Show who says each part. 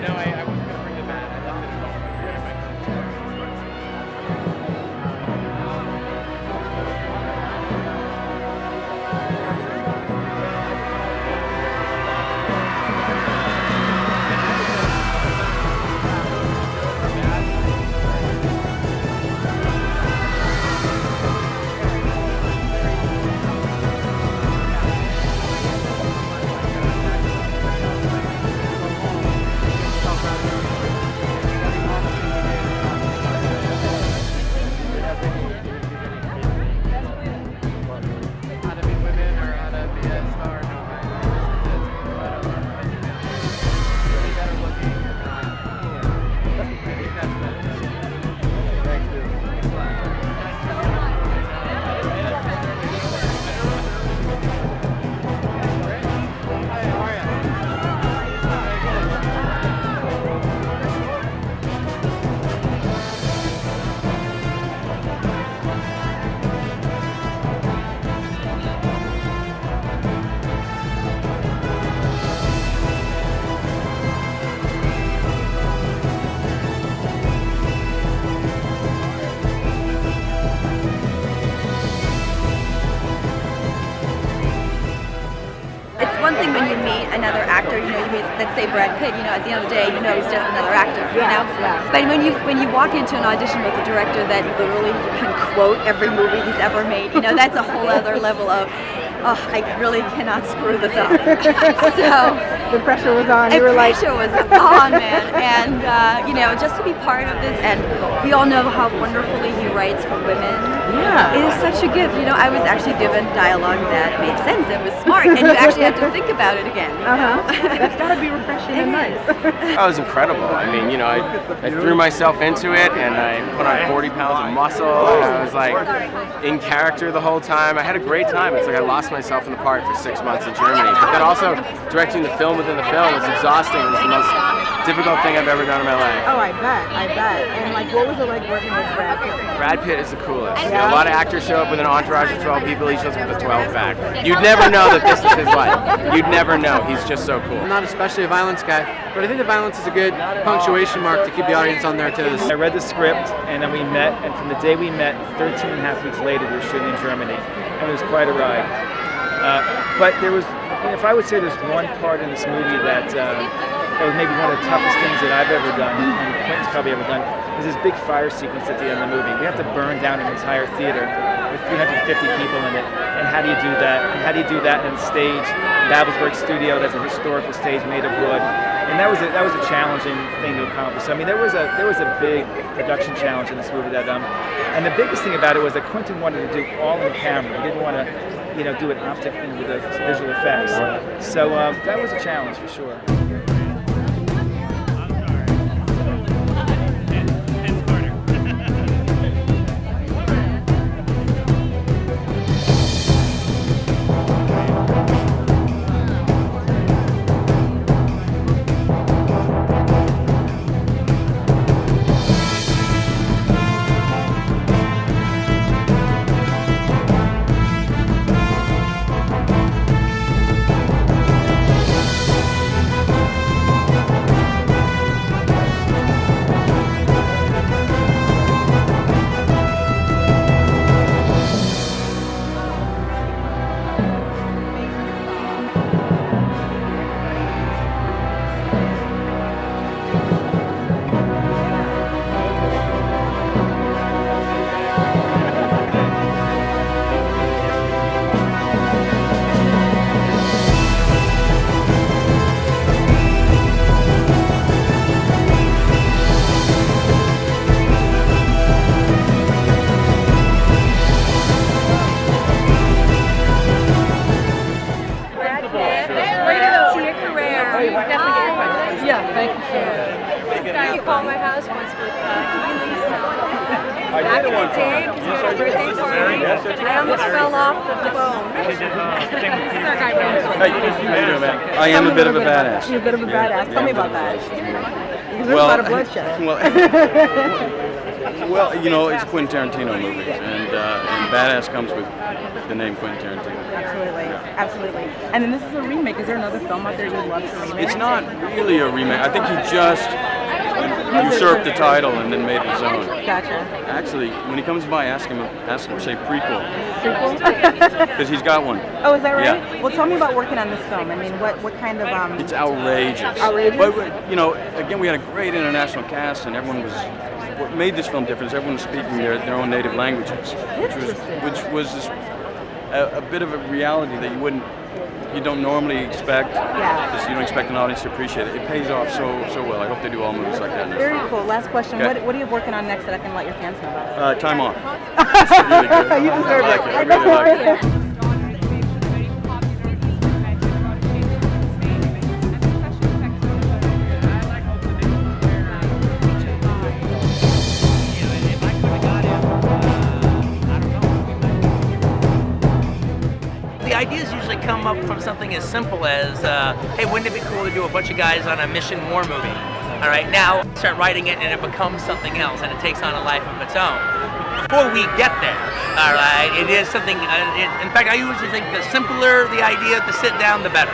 Speaker 1: no, I, I wasn't when you meet another actor, you know, you meet, let's say Brad Pitt, you know, at the end of the day, you know he's just another actor, you know.
Speaker 2: yeah.
Speaker 1: But when you when you walk into an audition with a director that literally you can quote every movie he's ever made, you know, that's a whole other level of, oh, I really cannot screw this up. so
Speaker 2: The pressure was on. You were like,
Speaker 1: pressure was on, man. And uh, you know, just to be part of this, and we all know how wonderfully he writes for women.
Speaker 2: Yeah.
Speaker 1: It is such a gift. You know, I was actually given dialogue that made sense and was smart, and you actually had to think about it again. you
Speaker 2: uh
Speaker 1: know?
Speaker 2: huh. That's gotta be refreshing and nice.
Speaker 3: That was incredible. I mean, you know, I, I threw myself into it and I put on 40 pounds of muscle. And I was like in character the whole time. I had a great time. It's like I lost myself in the part for six months in Germany. But then also directing the film within the film was exhausting. It was the most difficult thing I've ever done in my life.
Speaker 2: Oh, I bet. I bet. And like, what was it like working with Brad Pitt?
Speaker 3: Brad Pitt is the coolest. You know, a lot of actors show up with an entourage of 12 people. He shows up with a 12 pack. You'd never know that this is his life. You'd never know. He's just so cool.
Speaker 4: I'm not especially a violence guy, but I think the violence is a good punctuation mark to keep the audience on their toes.
Speaker 5: I read the script and then we met, and from the day we met, 13 and a half weeks later, we were shooting in Germany, and it was quite a ride. Uh, but there was, if I would say there's one part in this movie that, uh, that was maybe one of the toughest things that I've ever done, and Quentin's probably ever done, is this big fire sequence at the end of the movie. We have to burn down an entire theater with 350 people in it, and how do you do that? And how do you do that in a stage, Babelsberg Studio, that's a historical stage made of wood, and that was a, that was a challenging thing to accomplish. So, I mean, there was a there was a big production challenge in this movie that um, and the biggest thing about it was that Quentin wanted to do all in camera. He didn't want to, you know, do it optic with the visual effects. So um, that was a challenge for sure.
Speaker 6: The day, because my birthday party. I almost fell off the phone. This is our guy,
Speaker 7: Hey, how man? I am a bit of a badass.
Speaker 2: You're a bit of a badass. Tell me about that. Because there's a lot of bloodshed.
Speaker 7: Well, well, you know, it's Quentin Tarantino movies, and uh, and badass comes with the name Quentin Tarantino.
Speaker 2: Absolutely, absolutely. And then this is a remake. Is there another film out there you'd love to remake?
Speaker 7: It's not really a remake. I think he just usurped the title and then made it his own.
Speaker 2: Gotcha.
Speaker 7: Actually, when he comes by, ask him, ask him, say prequel,
Speaker 2: Prequel?
Speaker 7: because he's got one.
Speaker 2: oh, is that right?
Speaker 7: Yeah.
Speaker 2: Well, tell me about working on this film. I mean, what what kind of um?
Speaker 7: It's outrageous.
Speaker 2: Outrageous?
Speaker 7: But, but, you know, again, we had a great international cast, and everyone was. What made this film different is everyone was speaking their, their own native languages, which was which was this, a, a bit of a reality that you wouldn't, you don't normally expect.
Speaker 2: Yeah.
Speaker 7: Because you don't expect an audience to appreciate it. It pays off so so well. I hope they do all movies like that.
Speaker 2: Very cool. Last question.
Speaker 7: Okay.
Speaker 2: What what are you working on next that I can let your fans know about?
Speaker 7: Uh, time off. Really good.
Speaker 2: You deserve
Speaker 7: I like
Speaker 2: it.
Speaker 7: it. I really like it.
Speaker 8: The ideas usually come up from something as simple as, uh, hey, wouldn't it be cool to do a bunch of guys on a mission war movie? All right, now start writing it and it becomes something else and it takes on a life of its own. Before we get there, all right, it is something, uh, it, in fact, I usually think the simpler the idea to sit down, the better.